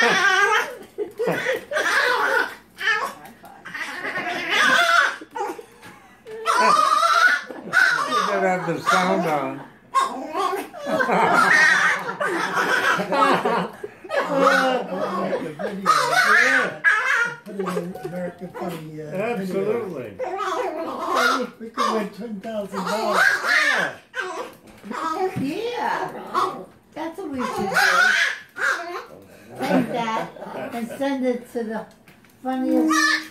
You better have the sound on. Make a video. Yeah, Put it in American Funny uh, video. absolutely. We could win ten thousand dollars. Yeah. Yeah, that's what we should do. Take that and send it to the funniest.